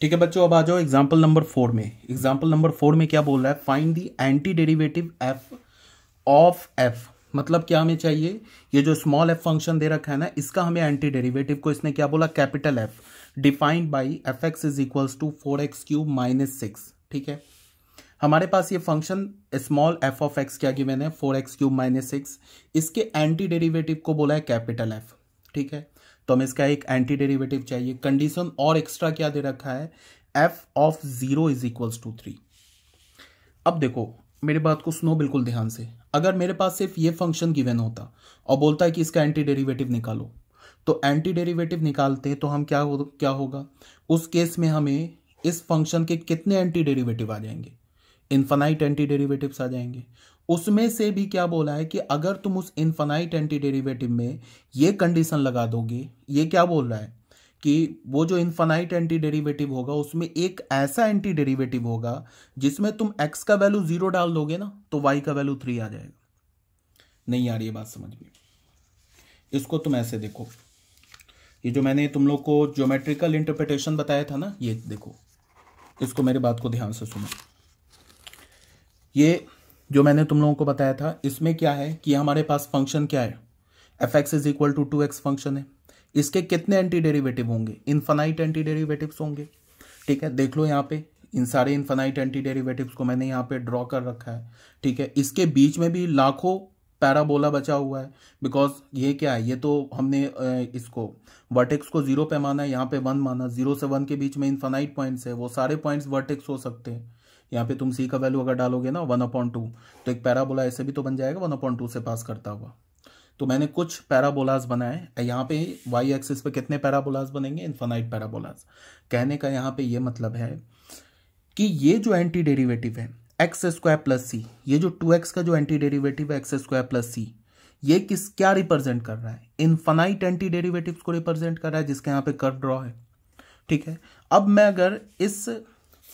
ठीक है बच्चों, अब आ जाओ एग्ज़ाम्पल नंबर फोर में। एग्ज़ाम्पल नंबर फोर में क्या बोल रहा है? Find the antiderivative F of F मतलब क्या हमें चाहिए? ये जो स्मॉल एफ़ फ़ंक्शन दे रखा है ना, इसका हमें एंटी डेरिवेटिव को इसने क्या बोला? Capital F defined by F X is equals to four X cube minus six ठीक है? हमारे पास ये function small F of X क्या है? Four X cube minus six इसके एंटी डेरिवेटिव को बोला है कैपिटल एफ़ ठीक है? तो हमें इसका एक एंटी डेरिवेटिव चाहिए। कंडीशन और एक्स्ट्रा क्या दे रखा है? F of zero is equals to three अब देखो, मेरी बात को सुनो बिल्कुल ध्यान से। अगर मेरे पास सिर्फ़ ये फ़ंक्शन गिवन होता और बोलता है कि इसका एंटी डेरिवेटिव निकालो तो एंटी डेरिवेटिव निकालते तो हम क्या हो, क्या होगा? उस केस में हमें इस फ़ंक्शन के कितने एंटी डेरिवेटिव आ जाएँगे? इन्फानाइट एंटी डेरिवेटिव्स आ जाएँगे। उसमें से भी क्या बोला है कि अगर तुम उस इन्फानाइट एंटी डेरिवेटिव में ये कंडीशन लगा दोगे, ये क्या बोल रहा है? कि वो जो इन्फानाइट एंटी डेरिवेटिव होगा, उसमें एक ऐसा एंटी डेरिवेटिव होगा जिसमें तुम एक्स का वैल्यू ज़ीरो डाल दोगे ना तो वाई का वैल्यू थ्री आ जाएगा। नहीं रही है बात समझ में इसको तुम ऐसे देखो। ये जो मैंने तुम लोग को ज्योमेट्रिकल इंटरप्रिटेशन बताया था ना, ये देखो। इसको मेरे बात को ध्यान से सुनो। ये जो मैंने तुम लोगों को बताया था, इसमें क्या है कि हमारे पास फ़ंक्शन क्या है? F X is equal to two X function है। इसके कितने एंटी डेरिवेटिव होंगे? इन्फानाइट एंटी डेरिवेटिव्स होंगे। ठीक है, देख लो यहाँ पे। इन सारे इन्फानाइट एंटी डेरिवेटिव्स को मैंने यहाँ पे ड्रॉ कर रखा है। ठीक है, इसके बीच में भी लाखों पैराबोला बचा हुआ है। बिकॉज़ ये क्या है? ये तो हमने इसको वर्टेक्स को ज़ीरो पे माना है, यहाँ पे वन माना। ज़ीरो से वन के बीच में इन्फानाइट पॉइंट्स है। वो सारे पॉइंट्स वर्टेक्स हो सकते हैं। यहाँ पे तुम सी का वैल्यू अगर डालोगे ना वन अपॉइंट टू तो एक पैराबोला ऐसे भी तो बन जाएगा वन अपॉइंट टू से पास करता हुआ। तो मैंने कुछ पैराबोलाज बनाए। यहाँ पे वाई एक्सिस पे कितने पैराबोलाज बनेंगे? इन्फानाइट पैराबोलाज कहने का यहाँ पे ये मतलब है कि ये जो एंटी डेरिवेटिव है एक्स स्क्वायर प्लस सी ये जो टू एक्स का जो एंटी डेरिवेटिव है एक्स स्क्वायर प्लस सी ये किस, क्या रिप्रेजेंट कर रहा है? इनफानाइट एंटी डेरिवेटिव को रिप्रेजेंट कर रहा है, जिसके यहाँ पे कर ड्रॉ है। ठीक है? अब मैं अगर इस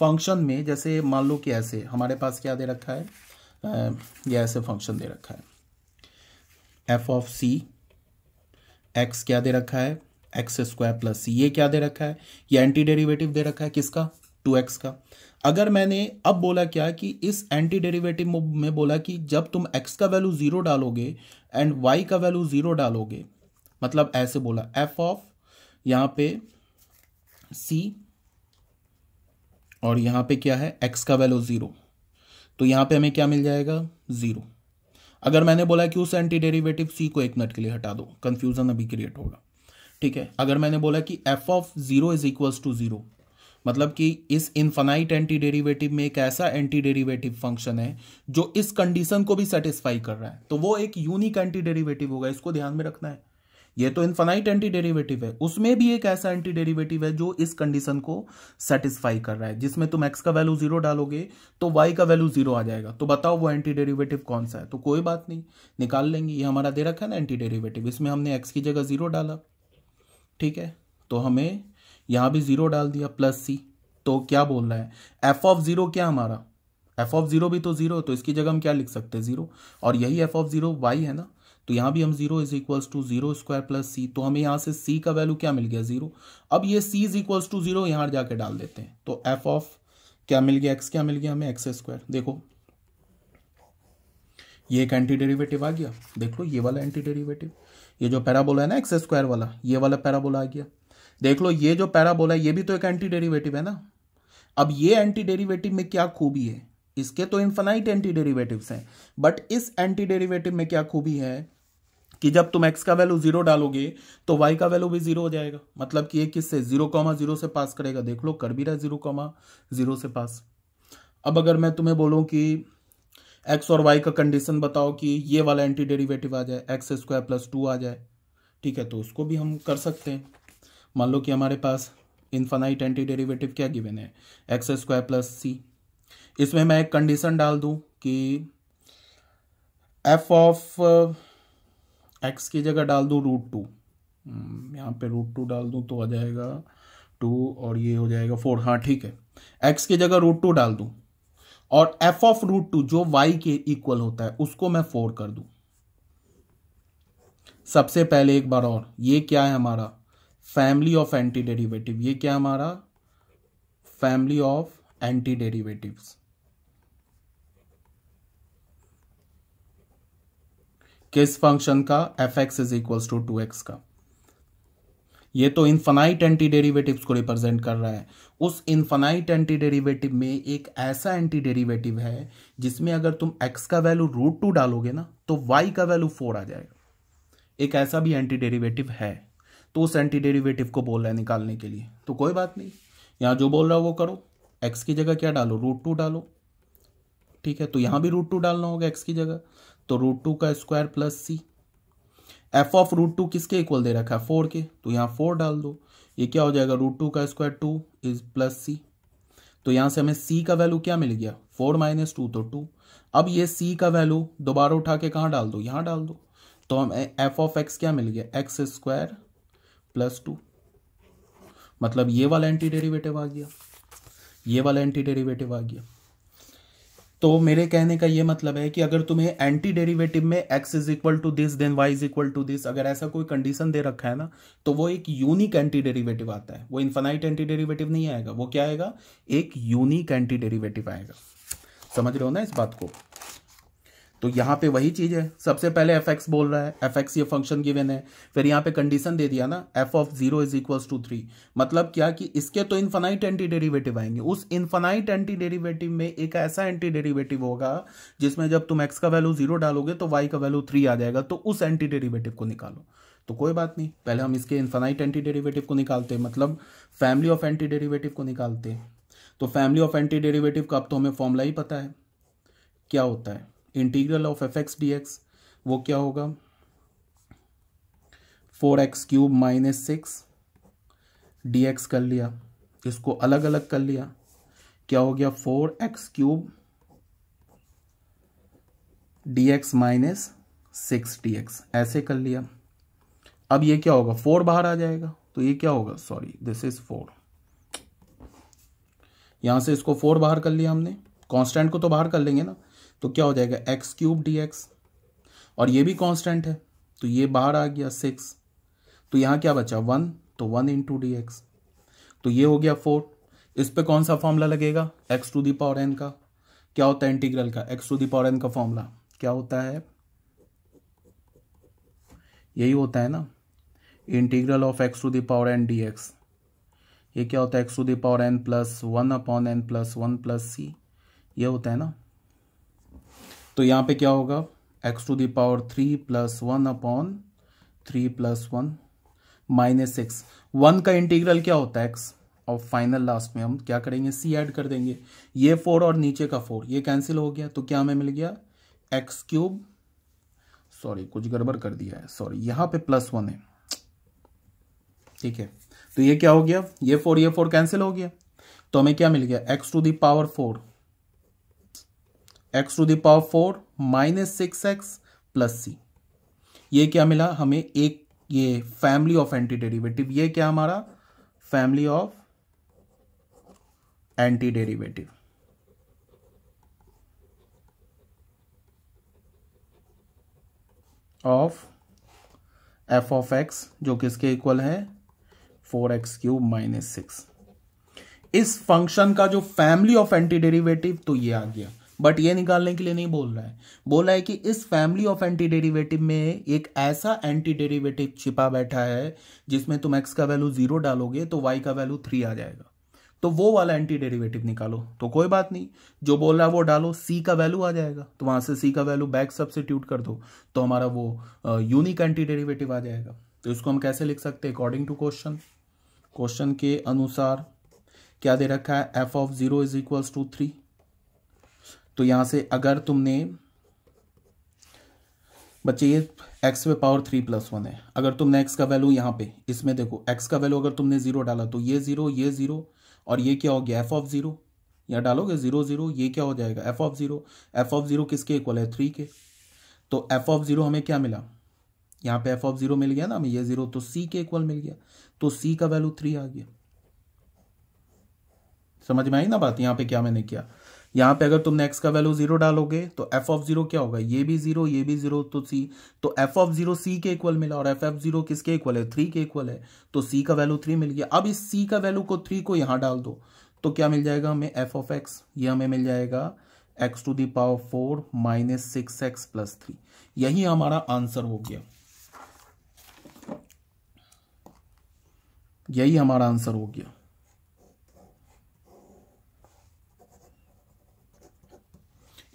फ़ंक्शन में, जैसे मान लो कि ऐसे, हमारे पास क्या दे रखा है? ये ऐसे फ़ंक्शन दे रखा है। एफ़ ऑफ़ सी एक्स क्या दे रखा है? एक्स स्क्वायर प्लस सी ये क्या दे रखा है? ये एंटी डेरिवेटिव दे रखा है किसका? टू एक्स का। अगर मैंने अब बोला क्या कि इस एंटी डेरिवेटिव में बोला कि जब तुम एक्स का वैल्यू ज़ीरो डालोगे एंड वाई का वैल्यू ज़ीरो डालोगे मतलब ऐसे बोला। एफ़ ऑफ़ यहाँ पे c और यहाँ पे क्या है? X का वैल्यू ज़ीरो तो यहाँ पे हमें क्या मिल जाएगा? ज़ीरो अगर मैंने बोला कि उस एंटी डेरिवेटिव c को एक मिनट के लिए हटा दो कन्फ्यूज़न अभी क्रिएट होगा। ठीक है? अगर मैंने बोला कि f of zero is equals to zero मतलब कि इस इन्फानाइट एंटी डेरिवेटिव में एक ऐसा एंटी डेरिवेटिव फ़ंक्शन है जो इस कंडीशन को भी सेटिस्फाई कर रहा है तो वो एक यूनिक एंटी डेरिवेटिव होगा, इसको ध्यान में रखना है। ये तो इन्फानाइट एंटी डेरिवेटिव है। उसमें भी एक ऐसा एंटी डेरिवेटिव है जो इस कंडीशन को सेटिस्फाई कर रहा है। जिसमें तुम एक्स का वैल्यू ज़ीरो डालोगे तो वाई का वैल्यू ज़ीरो आ जाएगा। तो बताओ वो एंटी डेरिवेटिव कौन सा है? तो कोई बात नहीं, निकाल लेंगे। ये हमारा दे रखा है ना एंटी डेरिवेटिव इसमें हमने एक्स की जगह ज़ीरो डाला। ठीक है? तो हमें यहाँ भी ज़ीरो डाल दिया प्लस सी तो क्या बोल रहा है? एफ़ ऑफ़ ज़ीरो क्या हमारा? एफ़ ऑफ़ ज़ीरो भी तो ज़ीरो तो इसकी जगह हम क्या लिख सकते हैं? ज़ीरो और यही एफ़ ऑफ़ ज़ीरो वाई है ना? तो यहाँ भी हम zero is equals to zero square plus C तो हमें यहाँ से सी का वैल्यू क्या मिल गया ज़ीरो अब ये C is equals to zero यहाँ जाके डाल देते हैं। तो एफ़ ऑफ़ क्या मिल गया? एक्स क्या मिल गया हमें? एक्स स्क्वायर देखो, ये एक एंटी डेरिवेटिव आ गया। देख लो ये वाला एंटी डेरिवेटिव ये जो पैराबोला है ना एक्स स्क्वायर वाला, ये वाला पैराबोला आ गया। देख लो, ये जो पैराबोला है, ये भी तो एक एंटी डेरिवेटिव है ना। अब ये एंटी डेरिवेटिव में क्या खूबी है? इसके तो इन्फानाइट एंटी डेरिवेटिव्स हैं। बट इस एंटी डेरिवेटिव में क्या खूबी है? कि जब तुम x का वैल्यू ज़ीरो डालोगे तो y का वैल्यू भी ज़ीरो हो जाएगा। मतलब कि ये किससे? ज़ीरो कॉमा ज़ीरो से पास करेगा। देख लो, कर भी रहा है ज़ीरो कॉमा ज़ीरो से पास अब अगर मैं तुम्हें बोलूँ कि x और y का कंडीशन बताओ कि ये वाला एंटी डेरिवेटिव आ जाए एक्स स्क्वायर प्लस टू आ जाए, ठीक है तो उसको भी हम कर सकते हैं। मान लो कि हमारे पास इन्फानाइट एंटी डेरिवेटिव क्या गिवन है? एक्स स्क्वायर प्लस सी इसमें मैं एक कंडीशन डाल दूँ कि एफ़ ऑफ़ एक्स की जगह डाल दूँ रूट टू यहाँ पे रूट टू डाल दूँ तो आ जाएगा टू और ये हो जाएगा फोर हाँ ठीक है। एक्स की जगह रूट टू डाल दूँ और एफ़ ऑफ़ रूट टू जो वाई के इक्वल होता है, उसको मैं फोर कर दूँ। सबसे पहले एक बार और। ये क्या है हमारा? फैमिली ऑफ़ एंटी डेरिवेटिव ये क्या हमारा? फैमिली ऑफ़ एंटी डेरिवेटिव्स किस फ़ंक्शन का? F X is equals to two X का। ये तो इन्फानाइट एंटी डेरिवेटिव्स को रिप्रेजेंट कर रहा है। उस इन्फानाइट एंटी डेरिवेटिव में एक ऐसा एंटी डेरिवेटिव है, जिसमें अगर तुम x का वैल्यू रूट टू डालोगे ना तो y का वैल्यू फोर आ जाएगा। एक ऐसा भी एंटी डेरिवेटिव है। तो उस एंटी डेरिवेटिव को बोल रहा है निकालने के लिए। तो कोई बात नहीं। यहाँ जो बोल रहा है वो करो। एक्स की जगह क्या डालो? रूट टू डालो। ठीक है तो यहाँ भी रूट टू डालना होगा एक्स की जगह। तो रूट टू का square plus C F of root two किसके इक्वल दे रखा है? फोर के। तो यहाँ फोर डाल दो। ये क्या हो जाएगा? रूट टू का square two is plus C तो यहाँ से हमें सी का वैल्यू क्या मिल गया? फोर माइनस टू तो टू अब ये सी का वैल्यू दोबारा उठा के कहाँ डाल दो? यहाँ डाल दो। तो हमें एफ़ ऑफ़ एक्स क्या मिल गया? एक्स स्क्वायर प्लस टू मतलब ये वाला एंटी डेरिवेटिव आ गया। ये वाला एंटी डेरिवेटिव आ गया। तो मेरे कहने का ये मतलब है कि अगर तुम्हें एंटी डेरिवेटिव में X is equal to this then Y is equal to this अगर ऐसा कोई कंडीशन दे रखा है ना तो वो एक यूनिक एंटी डेरिवेटिव आता है। वो इन्फानाइट एंटी डेरिवेटिव नहीं आएगा, वो क्या आएगा? एक यूनिक एंटी डेरिवेटिव आएगा। समझ रहे हो ना इस बात को? तो यहाँ पे वही चीज़ है। सबसे पहले एफ़ एक्स बोल रहा है। एफ़ एक्स ये फ़ंक्शन गिवन है। फिर यहाँ पे कंडीशन दे दिया ना। F of zero is equal to three मतलब क्या कि इसके तो इन्फानाइट एंटी डेरिवेटिव आएँगे। उस इन्फानाइट एंटी डेरिवेटिव में एक ऐसा एंटी डेरिवेटिव होगा, जिसमें जब तुम एक्स का वैल्यू ज़ीरो डालोगे तो वाई का वैल्यू थ्री आ जाएगा। तो उस एंटी डेरिवेटिव को निकालो। तो कोई बात नहीं। पहले हम इसके इन्फानाइट एंटी डेरिवेटिव को निकालते हैं। मतलब फैमिली ऑफ़ एंटी डेरिवेटिव को निकालते हैं। तो फैमिली ऑफ़ एंटी डेरिवेटिव का अब तो हमें फॉर्मूला ही पता है। क्या होता है? Integral of F X D X, वो क्या होगा? Four X cube minus six D X कर लिया, इसको अलग अलग कर लिया, क्या हो गया? Four X cube D X minus six D X, ऐसे कर लिया। अब ये क्या होगा? फोर बाहर आ जाएगा तो ये क्या होगा? सॉरी दिस इज़ फोर यहाँ से इसको फोर बाहर कर लिया हमने कांस्टेंट को तो बाहर कर लेंगे ना तो क्या हो जाएगा? एक्स क्यूब डी एक्स और ये भी कांस्टेंट है तो ये बाहर आ गया सिक्स तो यहाँ क्या बचा? वन तो वन इंटू डी एक्स तो ये हो गया फोर इस पे कौन सा फॉर्मूला लगेगा? X to the power N का। क्या होता है इंटीग्रल का? X to the power N का फॉर्मूला क्या होता है? यही होता है ना? Integral of X to the power N D X ये क्या होता है? X to the power N plus one upon N plus one plus C ये होता है ना? तो यहाँ पे क्या होगा? X to the power three plus one upon three plus one minus six one का इंटीग्रल क्या होता है एक्स और फाइनल लास्ट में हम क्या करेंगे? सी ऐड कर देंगे। ये फोर और नीचे का फोर ये कैंसिल हो गया तो क्या हमें मिल गया? एक्स क्यूब सॉरी कुछ गड़बड़ कर दिया है सॉरी यहाँ पे प्लस वन है। ठीक है? तो ये क्या हो गया? ये फोर ये फोर कैंसिल हो गया। तो हमें क्या मिल गया? X to the power four X to the power four minus six X plus C. ये क्या मिला? हमें एक ये फैमिली ऑफ़ एंटी डेरिवेटिव, ये क्या हमारा? Family of antiderivative. Of F of X, जो किसके इक्वल है? Four X cube minus six. इस फ़ंक्शन का जो फैमिली ऑफ़ एंटी डेरिवेटिव तो ये आ गया। बट ये निकालने के लिए नहीं बोल रहा है। बोल है कि इस फैमिली ऑफ़ एंटी डेरिवेटिव में एक ऐसा एंटी डेरिवेटिव छिपा बैठा है, जिसमें तुम एक्स का वैल्यू ज़ीरो डालोगे तो वाई का वैल्यू थ्री आ जाएगा। तो वो वाला एंटी डेरिवेटिव निकालो। तो कोई बात नहीं। जो बोल रहा है वो डालो सी का वैल्यू आ जाएगा। तो वहाँ से सी का वैल्यू बैक सब्सिट्यूट कर दो तो हमारा वो यूनिक एंटी डेरिवेटिव आ जाएगा। तो इसको हम कैसे लिख सकते हैं? अकॉर्डिंग टू क्वेश्चन क्वेश्चन के अनुसार क्या दे रखा है? F of zero is equals to three तो यहाँ से अगर तुमने, बच्चे, ये एक्स पे पावर थ्री प्लस वन है। अगर तुमने एक्स का वैल्यू यहाँ पे, इसमें देखो एक्स का वैल्यू अगर तुमने ज़ीरो डाला तो ये ज़ीरो ये ज़ीरो और ये क्या हो गया एफ़ ऑफ़ ज़ीरो या डालोगे ज़ीरो ज़ीरो ये क्या हो जाएगा F of zero F of zero किसके इक्वल है? थ्री के। तो एफ़ ऑफ़ ज़ीरो हमें क्या मिला? यहाँ पे एफ़ ऑफ़ ज़ीरो मिल गया ना, हमें ये ज़ीरो तो सी के इक्वल मिल गया। तो सी का वैल्यू थ्री आ गया। समझ में आई ना बात? यहाँ पे क्या मैंने किया? यहाँ पे अगर तुमने एक्स का वैल्यू ज़ीरो डालोगे तो एफ़ ऑफ़ ज़ीरो क्या होगा? ये भी ज़ीरो ये भी ज़ीरो तो सी तो एफ़ ऑफ़ ज़ीरो सी के इक्वल मिला और एफ़ एफ़ ज़ीरो किसके इक्वल है? थ्री के इक्वल है। तो सी का वैल्यू थ्री मिल गया। अब इस सी का वैल्यू को थ्री को यहाँ डाल दो। तो क्या मिल जाएगा हमें? एफ़ ऑफ़ एक्स ये हमें मिल जाएगा x to the power four minus six x plus three यही हमारा आंसर हो गया। यही हमारा आंसर हो गया।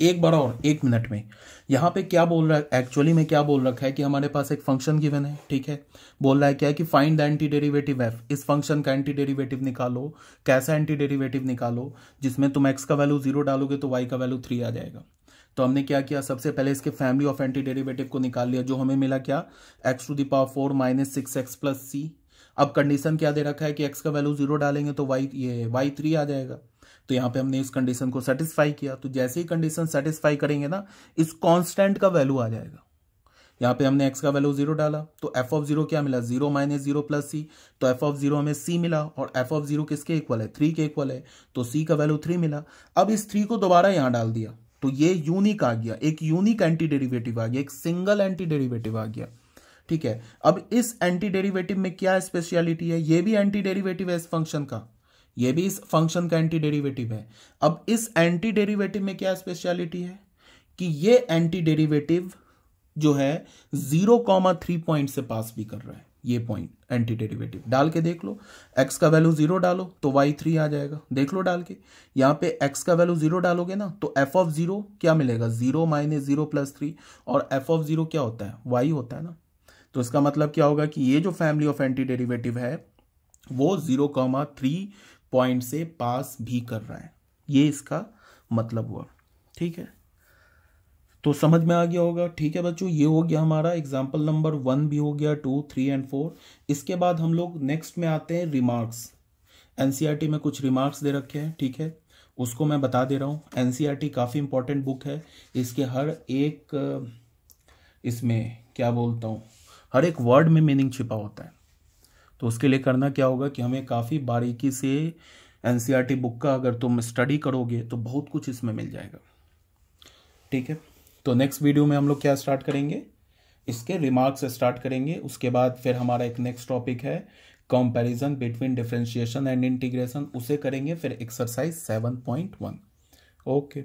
एक बार और, एक मिनट में। यहाँ पे क्या बोल रहा है एक्चुअली में क्या बोल रखा है कि हमारे पास एक फ़ंक्शन गिवन है, ठीक है? बोल रहा है क्या है कि find the anti derivative F इस फ़ंक्शन का एंटी डेरिवेटिव निकालो, कैसा एंटी डेरिवेटिव निकालो, जिसमें तुम एक्स का वैल्यू ज़ीरो डालोगे तो वाई का वैल्यू थ्री आ जाएगा। तो हमने क्या किया, सबसे पहले इसके फैमिली ऑफ़ एंटी डेरिवेटिव को निकाल लिया। जो हमें मिला क्या? X to the power four minus six x plus C अब कंडीशन क्या दे रखा है कि एक्स का वैल्यू ज़ीरो डालेंगे तो वाई ये वाई थ्री आ जाएगा। तो यहाँ पे हमने इस कंडीशन को सेटिस्फाई किया। तो जैसे ही कंडीशन सेटिस्फाई करेंगे ना, इस कांस्टेंट का वैल्यू आ जाएगा। यहाँ पे हमने एक्स का वैल्यू ज़ीरो डाला तो एफ़ ऑफ़ ज़ीरो क्या मिला? Zero minus zero plus C तो एफ़ ऑफ़ ज़ीरो हमें सी मिला और एफ़ ऑफ़ ज़ीरो किसके इक्वल है? थ्री के इक्वल है। तो सी का वैल्यू थ्री मिला। अब इस थ्री को दोबारा यहाँ डाल दिया। तो ये यूनिक आ गया। एक यूनिक एंटी डेरिवेटिव आ गया। एक सिंगल एंटी डेरिवेटिव आ गया। ठीक है? अब इस एंटी डेरिवेटिव में क्या स्पेशलिटी है? ये भी एंटी डेरिवेटिव है इस फ़ंक्शन का। ये भी इस फ़ंक्शन का एंटी डेरिवेटिव है। अब इस एंटी डेरिवेटिव में क्या स्पेशलिटी है? कि ये एंटी डेरिवेटिव जो है ज़ीरो कॉमा थ्री पॉइंट से पास भी कर रहा है। ये पॉइंट एंटी डेरिवेटिव डाल के देख लो। एक्स का वैल्यू ज़ीरो डालो तो वाई थ्री आ जाएगा। देख लो डाल के। यहाँ पे एक्स का वैल्यू ज़ीरो डालोगे ना तो एफ़ ऑफ़ ज़ीरो क्या मिलेगा? Zero minus zero plus three और एफ़ ऑफ़ ज़ीरो क्या होता है? वाई होता है ना। तो इसका मतलब क्या होगा कि ये जो फैमिली ऑफ़ एंटी डेरिवेटिव है, वो ज़ीरो कॉमा थ्री पॉइंट से पास भी कर रहा है। ये इसका मतलब हुआ। ठीक है? तो समझ में आ गया होगा। ठीक है बच्चों, ये हो गया हमारा एग्ज़ाम्पल नंबर वन भी हो गया टू थ्री एंड फोर इसके बाद हम लोग नेक्स्ट में आते हैं रिमार्क्स एनसीईआरटी में कुछ रिमार्क्स दे रखे हैं। ठीक है? उसको मैं बता दे रहा हूँ। एनसीईआरटी काफ़ी इंपॉर्टेंट बुक है। इसके हर एक, इसमें क्या बोलता हूँ? हर एक वर्ड में मीनिंग छिपा होता है। तो उसके लिए करना क्या होगा कि हमें काफ़ी बारीकी से एनसीईआरटी बुक का अगर तुम स्टडी करोगे तो बहुत कुछ इसमें मिल जाएगा। ठीक है? तो नेक्स्ट वीडियो में हम लोग क्या स्टार्ट करेंगे? इसके रिमार्क्स स्टार्ट करेंगे, उसके बाद फिर हमारा एक नेक्स्ट टॉपिक है comparison between differentiation and integration उसे करेंगे फिर exercise seven point one okay